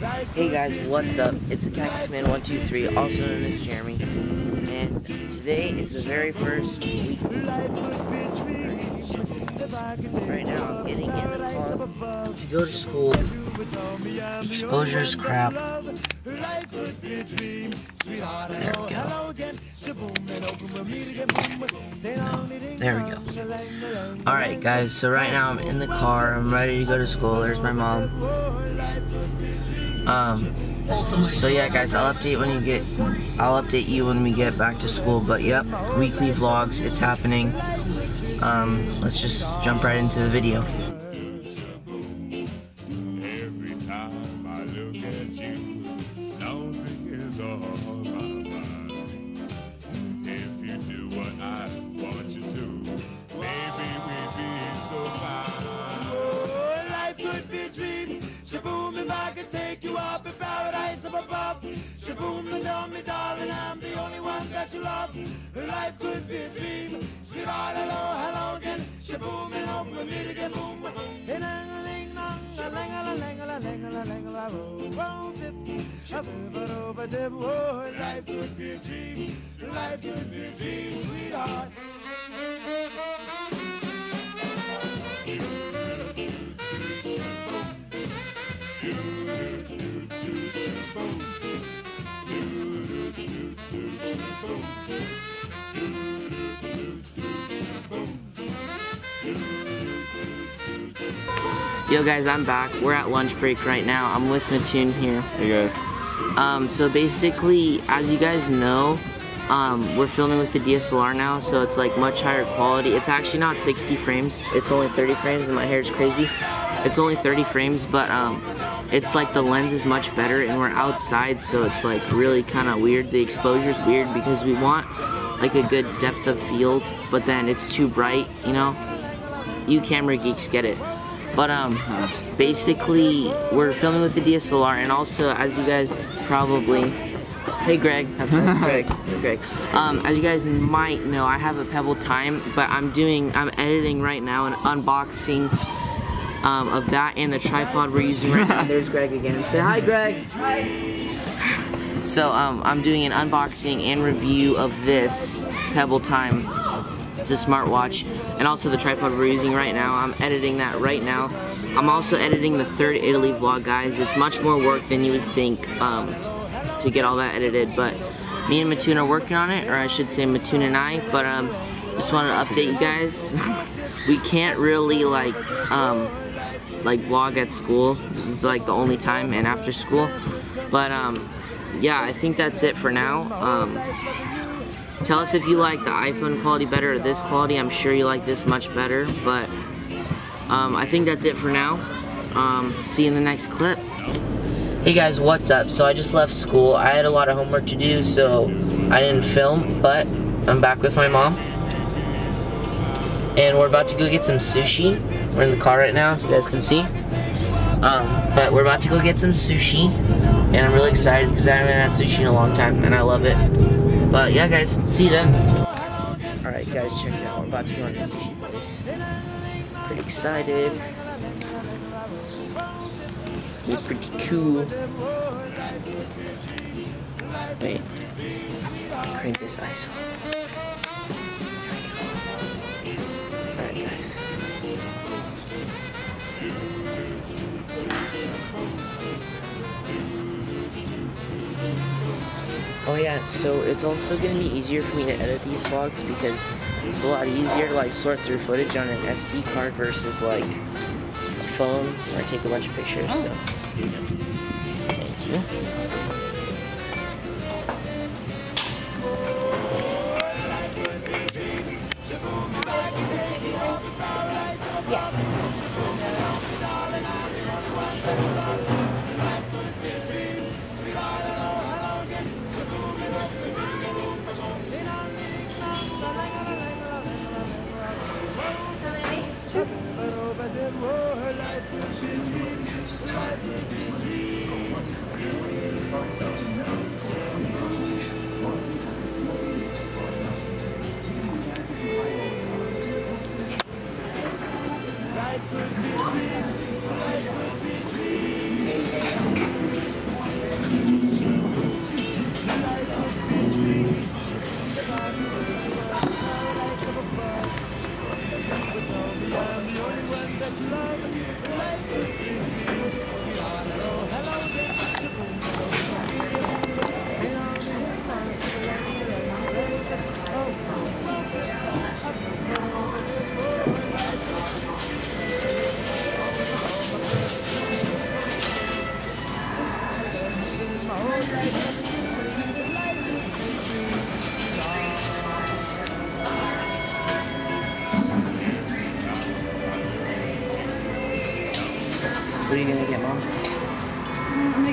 Hey guys, what's up? It's the Cactus Man 123, also known as Jeremy. And today is the very first week. Right now, I'm getting in the car to go to school. Exposure's crap. There we go. There we go. Alright guys, so right now I'm in the car. I'm ready to go to school. There's my mom. Um, so yeah, guys, I'll update when you get. I'll update you when we get back to school. But yep, weekly vlogs. It's happening. Um, let's just jump right into the video. Above. Shaboom, tell me, darling, I'm the only one that you love. Life could be a dream. Sweetheart, hello, hello again. Shaboom, and hope we meet again. Boom, boom, boom. Oh, life could be a dream. Life could be a dream, sweetheart. Yo guys, I'm back. We're at lunch break right now. I'm with Mattoon here. Hey guys. Um, so basically, as you guys know, um, we're filming with the DSLR now, so it's like much higher quality. It's actually not 60 frames. It's only 30 frames, and my hair is crazy. It's only 30 frames, but um, it's like the lens is much better, and we're outside, so it's like really kind of weird. The exposure's weird because we want like a good depth of field, but then it's too bright, you know? You camera geeks get it. But um, basically, we're filming with the DSLR, and also, as you guys probably, hey Greg, that's Greg, that's Greg. Um, as you guys might know, I have a Pebble Time, but I'm doing, I'm editing right now an unboxing um, of that and the tripod we're using right now. There's Greg again. Say hi, Greg. Hi. So um, I'm doing an unboxing and review of this Pebble Time. It's a smartwatch, and also the tripod we're using right now. I'm editing that right now. I'm also editing the third Italy vlog, guys. It's much more work than you would think um, to get all that edited, but me and Mattoon are working on it, or I should say Mattoon and I, but um, just wanted to update you guys. we can't really like um, like vlog at school. It's like the only time and after school. But um, yeah, I think that's it for now. Um, tell us if you like the iPhone quality better or this quality. I'm sure you like this much better. But um, I think that's it for now. Um, see you in the next clip. Hey guys, what's up? So I just left school. I had a lot of homework to do, so I didn't film, but I'm back with my mom. And we're about to go get some sushi. We're in the car right now, so you guys can see. Um, but we're about to go get some sushi, and I'm really excited because I haven't had sushi in a long time, and I love it. But yeah, guys, see you then. Alright, guys, check it out. We're about to go on the sushi place. Pretty excited. It's pretty cool. Wait. Crank this ISO. Yeah, so it's also gonna be easier for me to edit these vlogs because it's a lot easier to like sort through footage on an SD card versus like a phone where I take a bunch of pictures. So thank you. Life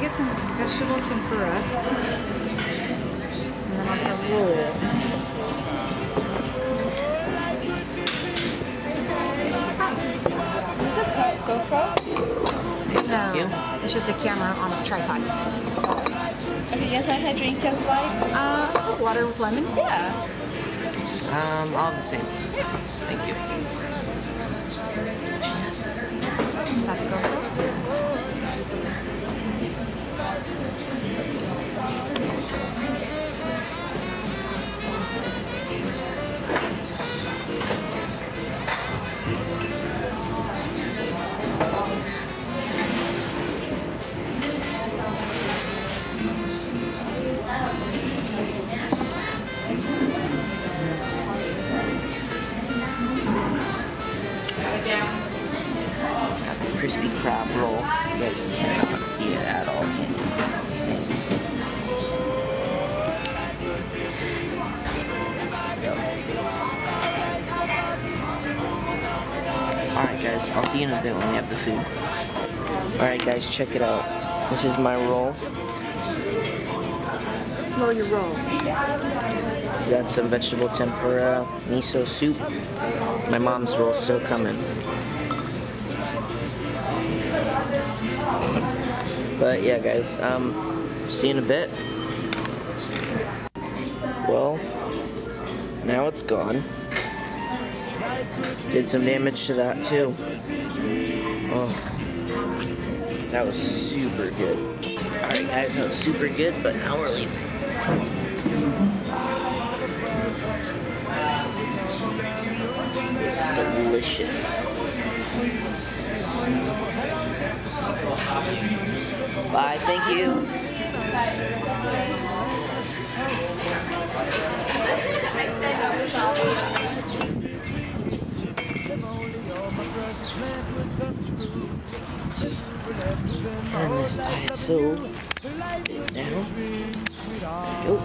some vegetable tempura. And then I'll get a roll. Is this a GoPro? No, you. it's just a camera on a tripod. Okay, yes, I had drink just like. Uh, water with lemon. Yeah. Um, all the same. Thank you. Crab roll. You guys cannot see it at all. Alright guys, I'll see you in a bit when we have the food. Alright guys, check it out. This is my roll. Smell your roll. Got some vegetable tempura, miso soup. My mom's roll still coming. But yeah, guys, um, see you in a bit. Well, now it's gone. Did some damage to that too. Oh, that was super good. Alright, guys, that was super good, but now we're leaving. It's delicious. Bye, thank you. Go.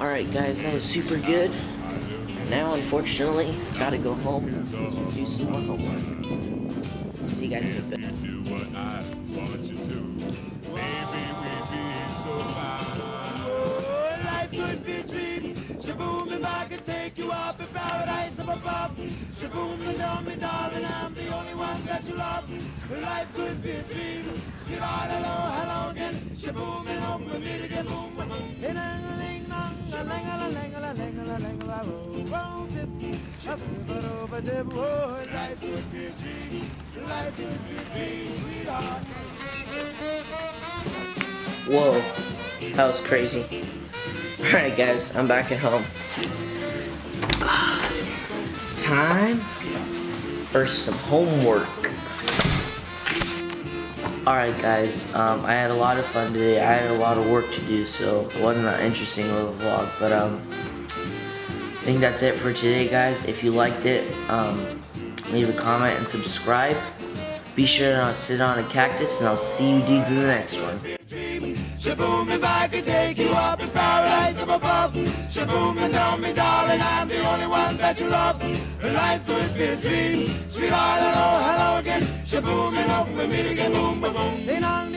Alright guys, that was super good. Now unfortunately, gotta go home and do some more homework. You guys a bit. You do what I want you to. Baby, we be so fine. Oh, life could be a dream. Shaboom, if I could take you up in paradise up above. Shaboom, you tell darling, I'm the only one that you love. Life could be a dream. Sweetheart, hello, hello again. Shaboom, and home with me to get boom, boom, boom. Ding-a-ling-a-ling-dong, Whoa, that was crazy. Alright guys, I'm back at home. Time for some homework. Alright guys, um, I had a lot of fun today. I had a lot of work to do, so it wasn't that interesting of a vlog. But um, I think that's it for today guys. If you liked it, um, leave a comment and subscribe. Be sure to sit on a cactus, and I'll see you dudes in the next one. Shaboom, if I could take you up in paradise up above. Shaboom, and tell me, darling, I'm the only one that you love. Life could be a dream. Sweetheart, hello, hello again. Shaboom, and hope we meet again. Boom, boom, boom.